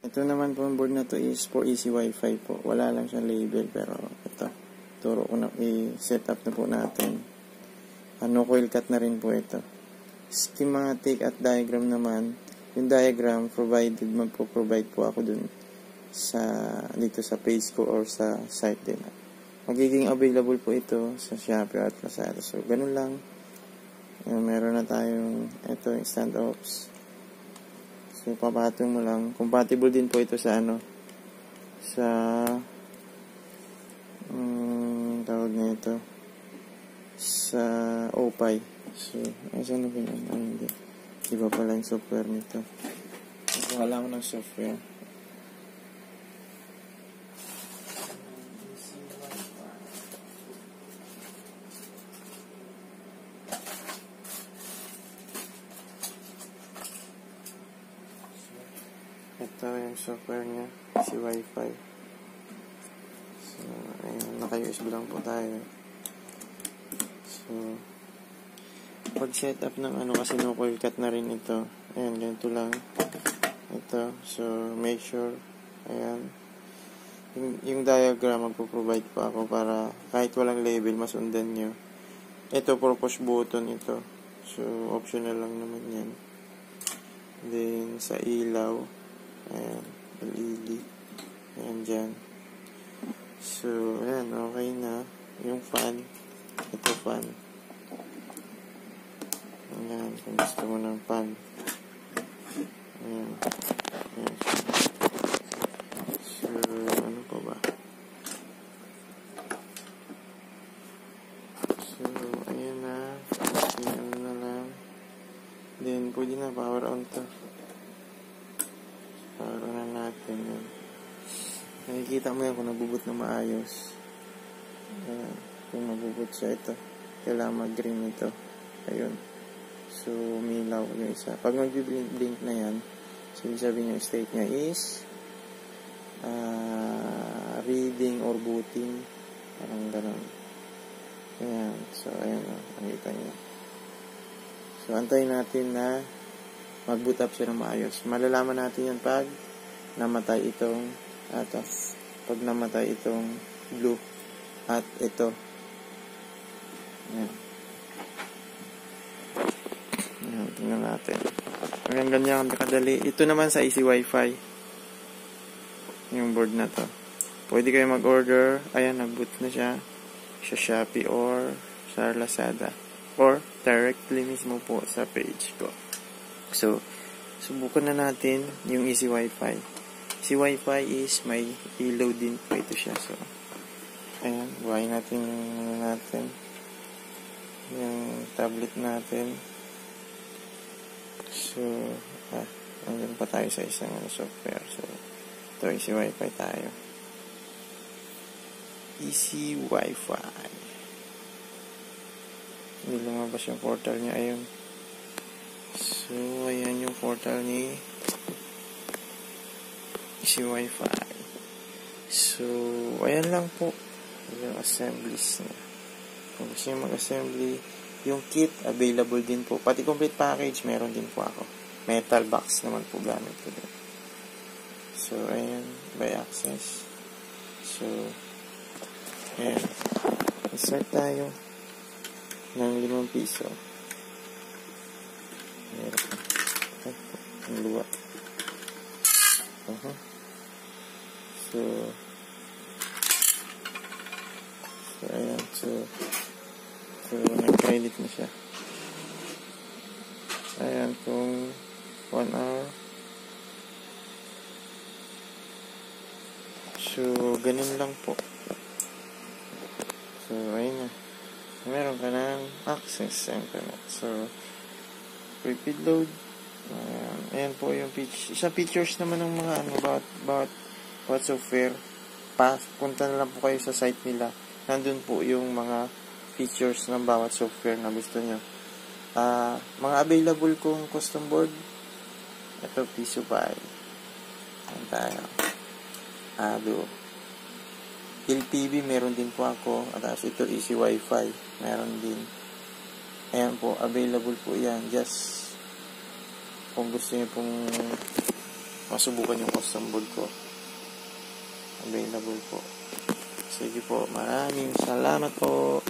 Ito naman po board na to is for easy wifi po. Wala lang siyang label pero ito. Turo ko na i-set up na po natin. Ano coil cut na rin po ito. Schematic at diagram naman. Yung diagram provided magpo-provide po ako dun sa dito sa page ko or sa site din. Magiging available po ito sa Shopee at Lazada. So, ganun lang. Meron na tayong ito yung stand-offs. So, papatong mo lang. Compatible din po ito sa ano, sa, um, tawag na ito, sa OPI. So, ay, saan na ba hindi. Iba pala yung software nito. Wala ko ng software. Ito yung software niya, si Wi-Fi. So, ayun, naka-USB lang po tayo. So, pag set up ng ano kasi no coil cut na rin ito. Ayan, ganito lang. Ito, so make sure, ayan. Yung, yung diagram, magpo-provide pa ako para kahit walang label, masundan nyo. Ito, purpose button ito. So, optional lang naman yan. Then, sa ilaw, Ayan, LED. Ayan dyan. So, ayan, okay na. Yung fan. Ito fan. Ayan, kung gusto mo ng fan. Ayan. Ayan. So, ano pa ba? So, ayan na. Ayan na lang. Then, pwede na power on to. Para na natin yun. Nakikita mo yan kung nabubot na maayos. Ayan. Kung nabubot siya ito. Kailangan mag-green ito. Ayun. So, umilaw yung isa. Pag mag-blink na yan, so sabihin yung state niya is uh, reading or booting. Parang ganun. Ayan. So, ayan o. Nakita niyo. So, antayin natin na mag-boot up siya ng maayos. Malalaman natin yan pag namatay itong ato. Pag namatay itong blue at ito. Ayan. Ayan, tingnan natin. Hanggang ganyan kadali. Ito naman sa Easy Wi-Fi. Yung board na to. Pwede kayo mag-order. Ayan, nag-boot na siya. Sa Shopee or sa Lazada. Or directly mismo po sa page ko. So, subukan na natin yung Easy Wi-Fi. Si Wi-Fi is may ilaw din po ito siya. So, ayan, buhayin natin yung natin. Yung tablet natin. So, ah, andun pa tayo sa isang ano, software. So, ito, Easy Wi-Fi tayo. Easy Wi-Fi. Hindi lumabas yung portal niya. Ayun. So, ayan yung portal ni Easy Wi-Fi. So, ayan lang po yung assemblies niya. Kung gusto nyo mag-assembly, yung kit, available din po. Pati complete package, meron din po ako. Metal box naman po gamit ko din. So, ayan, by access. So, ayan. Start tayo ng limang piso. Meron. Ang luwa. Uh-huh. So, so, ayan. So, so, nag-credit na siya. Ayan, kung 1 hour. So, ganun lang po. So, ayun na. Meron ka ng access internet. So, prepaid load. Ayan, po yung features. Sa features naman ng mga ano, about, about, about software. Pa, punta na lang po kayo sa site nila. Nandun po yung mga features ng bawat software na gusto nyo. Uh, mga available kong custom board. Ito, Piso Pie. Ayan tayo. Ado. LPB, meron din po ako. At ito, Easy Wi-Fi. Meron din. Ayan po, available po yan. Just, kung gusto niyo pong masubukan yung custom board ko. Available po. Sige po, maraming salamat po.